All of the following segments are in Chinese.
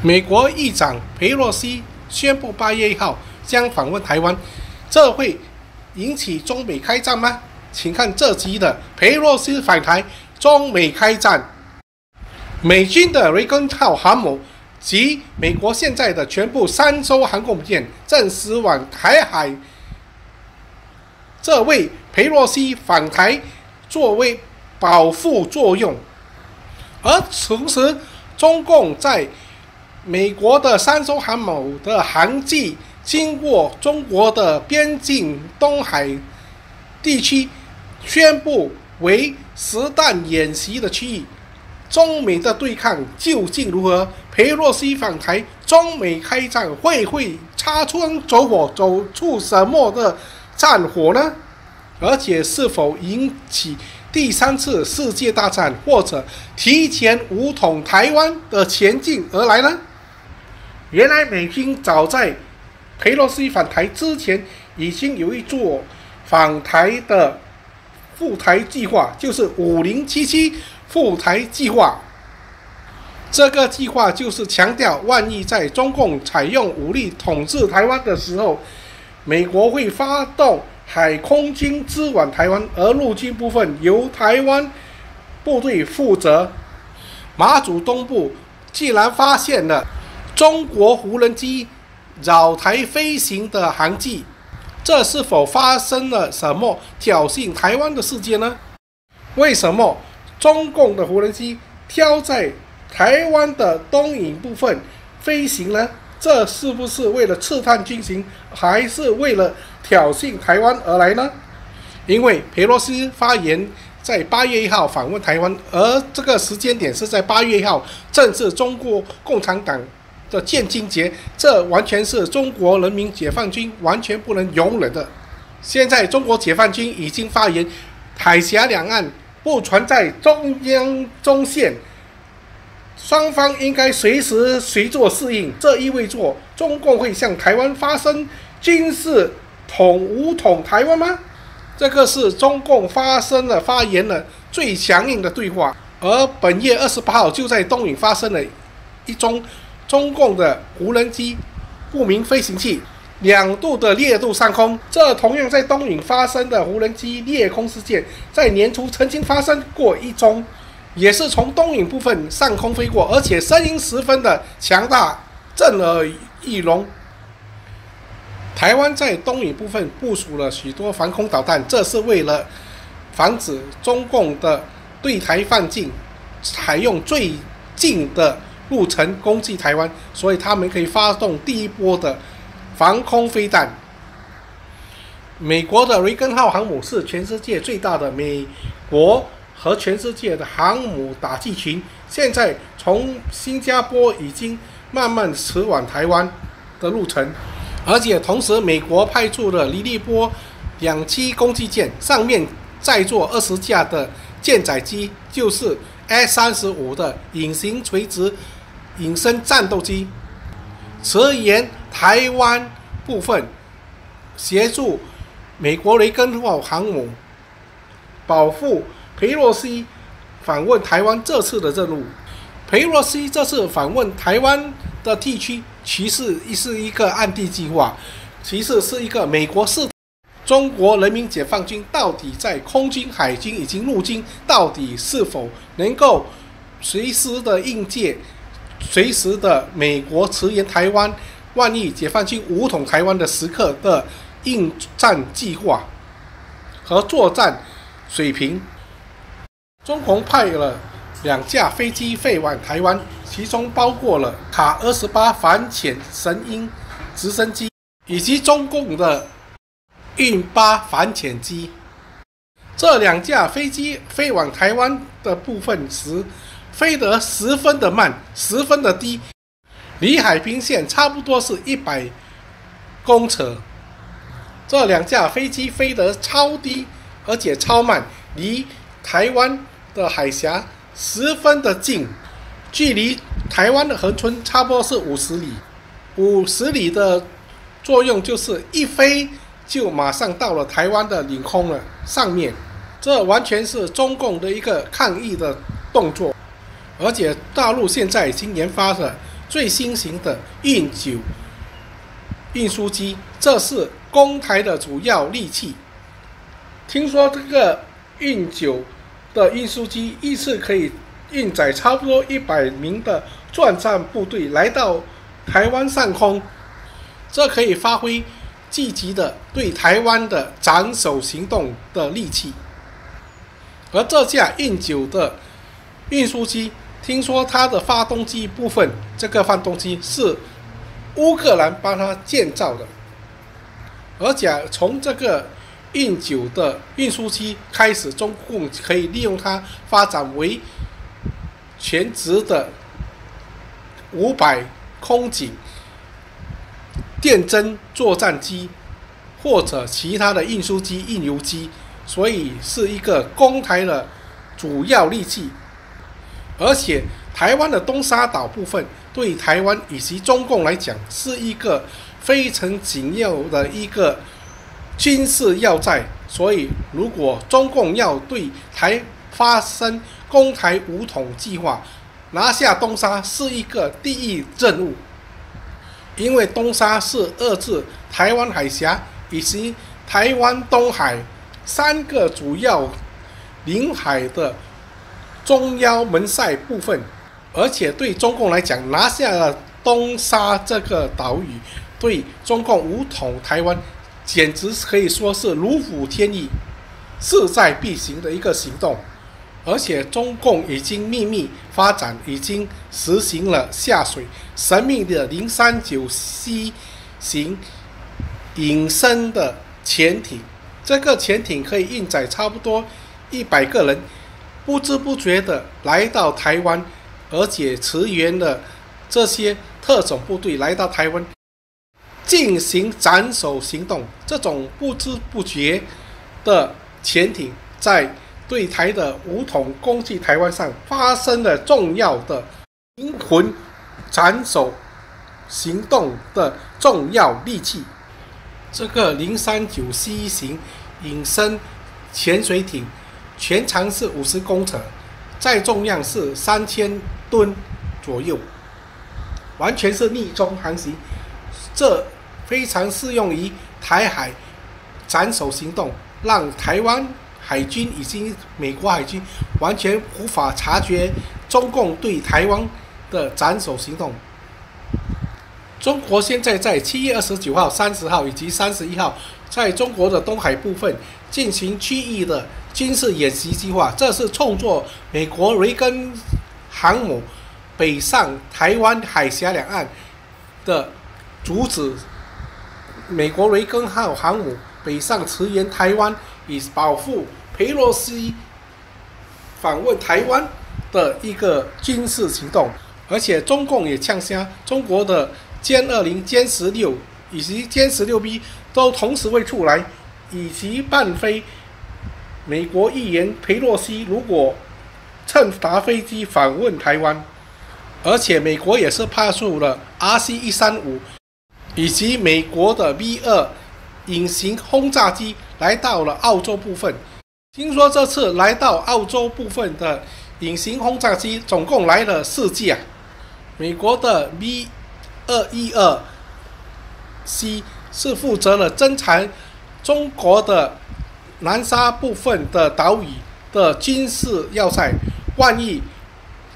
美国议长佩洛西宣布八月一号将访问台湾，这会引起中美开战吗？请看这集的佩洛西访台，中美开战。美军的雷根号航母及美国现在的全部三艘航空母舰正驶往台海，这为佩洛西访台作为保护作用，而同时中共在。美国的三艘航母的航迹经过中国的边境东海地区，宣布为实弹演习的区域。中美的对抗究竟如何？佩洛西访台，中美开战会会擦枪走火，走出什么的战火呢？而且是否引起第三次世界大战，或者提前武统台湾的前进而来呢？原来美军早在佩洛西访台之前，已经有一座访台的赴台计划，就是五零七七赴台计划。这个计划就是强调，万一在中共采用武力统治台湾的时候，美国会发动海空军支援台湾，而陆军部分由台湾部队负责。马祖东部既然发现了。中国无人机绕台飞行的航迹，这是否发生了什么挑衅台湾的事件呢？为什么中共的无人机挑在台湾的东引部分飞行呢？这是不是为了刺探军情，还是为了挑衅台湾而来呢？因为佩洛西发言在八月一号访问台湾，而这个时间点是在八月一号，正是中国共产党。的建军节，这完全是中国人民解放军完全不能容忍的。现在中国解放军已经发言，海峡两岸不存在中央中线，双方应该随时随做适应。这意味着中共会向台湾发生军事统武统台湾吗？这个是中共发生了发言了最强硬的对话。而本月二十八号就在东引发生了一宗。中共的无人机不明飞行器两度的烈度上空，这同样在东引发生的无人机裂空事件，在年初曾经发生过一宗，也是从东引部分上空飞过，而且声音十分的强大，震耳欲聋。台湾在东引部分部署了许多防空导弹，这是为了防止中共的对台犯境，采用最近的。路程攻击台湾，所以他们可以发动第一波的防空飞弹。美国的雷根号航母是全世界最大的美国和全世界的航母打击群，现在从新加坡已经慢慢驶往台湾的路程，而且同时美国派出了黎利波两栖攻击舰，上面载坐二十架的舰载机，就是 S 三十五的隐形垂直。隐身战斗机，驰援台湾部分，协助美国雷根号航母保护佩洛西访问台湾这次的任务。佩洛西这次访问台湾的地区，其实是一个暗地计划，其实是一个美国试中国人民解放军到底在空军、海军以及陆军到底是否能够随时的应接。随时的美国驰援台湾，万一解放军武统台湾的时刻的应战计划和作战水平，中共派了两架飞机飞往台湾，其中包括了卡二十八反潜神鹰直升机以及中共的运八反潜机。这两架飞机飞往台湾的部分时。飞得十分的慢，十分的低，离海平线差不多是一百公尺。这两架飞机飞得超低，而且超慢，离台湾的海峡十分的近，距离台湾的横村差不多是五十里。五十里的作用就是一飞就马上到了台湾的领空了上面。这完全是中共的一个抗议的动作。而且大陆现在已经研发了最新型的运九运输机，这是攻台的主要利器。听说这个运九的运输机一次可以运载差不多一百名的作战部队来到台湾上空，这可以发挥积极的对台湾的斩首行动的利器。而这架运九的运输机，听说它的发动机部分，这个发动机是乌克兰帮它建造的，而且从这个运九的运输机开始，中共可以利用它发展为全职的五百空警电侦作战机，或者其他的运输机、运油机。所以是一个攻台的主要利器，而且台湾的东沙岛部分对台湾以及中共来讲是一个非常紧要的一个军事要塞。所以，如果中共要对台发生攻台武统计划，拿下东沙是一个第一任务，因为东沙是遏制台湾海峡以及台湾东海。三个主要领海的中央门塞部分，而且对中共来讲，拿下了东沙这个岛屿，对中共武统台湾，简直可以说是如虎添翼、势在必行的一个行动。而且中共已经秘密发展，已经实行了下水神秘的零三九 C 型隐身的潜艇。这个潜艇可以运载差不多一百个人，不知不觉的来到台湾，而且驰援了这些特种部队来到台湾进行斩首行动。这种不知不觉的潜艇在对台的武统攻击台湾上发生了重要的灵魂斩首行动的重要利器。这个零三九 C 型隐身潜水艇，全长是五十公尺，载重量是三千吨左右，完全是逆中航行，这非常适用于台海斩首行动，让台湾海军以及美国海军完全无法察觉中共对台湾的斩首行动。中国现在在七月二十九号、三十号以及三十一号，在中国的东海部分进行区域的军事演习计划。这是创作美国雷根航母北上台湾海峡两岸的阻止美国雷根号航母北上驰援台湾，以保护佩洛西访问台湾的一个军事行动。而且中共也呛声中国的。歼二零、歼十六以及歼十六 B 都同时会出来，以及伴飞。美国议员佩洛西如果乘搭飞机访问台湾，而且美国也是派出了 RC 一三五以及美国的 V 二隐形轰炸机来到了澳洲部分。听说这次来到澳洲部分的隐形轰炸机总共来了四架，美国的 V。二一二 C 是负责了侦查中国的南沙部分的岛屿的军事要塞。万一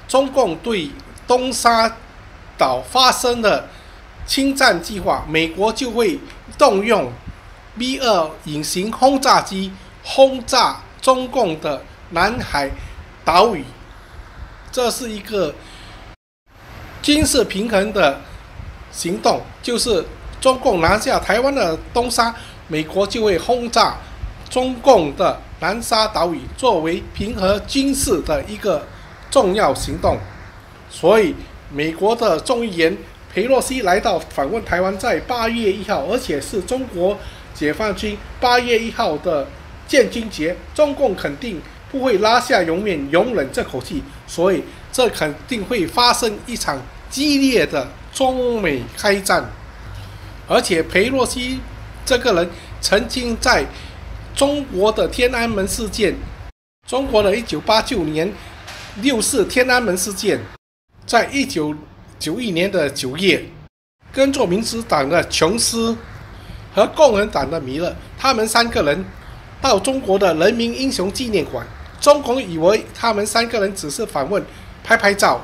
中共对东沙岛发生了侵占计划，美国就会动用 B 二隐形轰炸机轰炸中共的南海岛屿。这是一个军事平衡的。行动就是中共拿下台湾的东沙，美国就会轰炸中共的南沙岛屿，作为平和军事的一个重要行动。所以，美国的众议员佩洛西来到访问台湾，在八月一号，而且是中国解放军八月一号的建军节，中共肯定不会拉下容面容忍这口气，所以这肯定会发生一场激烈的。中美开战，而且佩洛西这个人曾经在中国的天安门事件，中国的一九八九年六四天安门事件，在一九九一年的九月，跟着民主党的琼斯和共和党的米勒，他们三个人到中国的人民英雄纪念馆。中共以为他们三个人只是访问、拍拍照，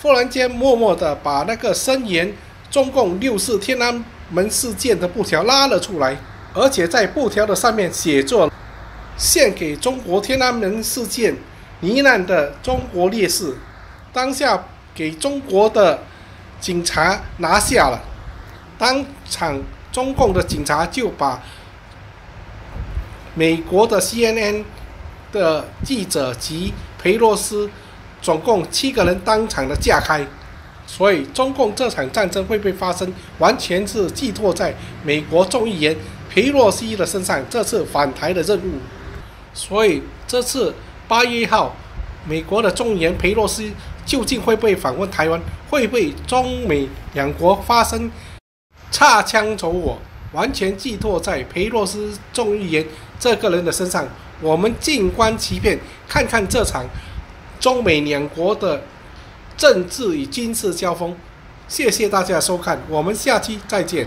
忽然间默默地把那个声言中共六四天安门事件的布条拉了出来，而且在布条的上面写作“献给中国天安门事件罹难的中国烈士”。当下给中国的警察拿下了，当场中共的警察就把美国的 CNN 的记者及裴洛斯总共七个人当场的架开。所以，中共这场战争会不会发生，完全是寄托在美国众议员裴洛西的身上。这次反台的任务，所以这次八月一号，美国的众议员裴洛西究竟会不会访问台湾？会不会中美两国发生擦枪走火？完全寄托在裴洛斯众议员这个人的身上。我们静观其变，看看这场中美两国的。政治与军事交锋，谢谢大家收看，我们下期再见。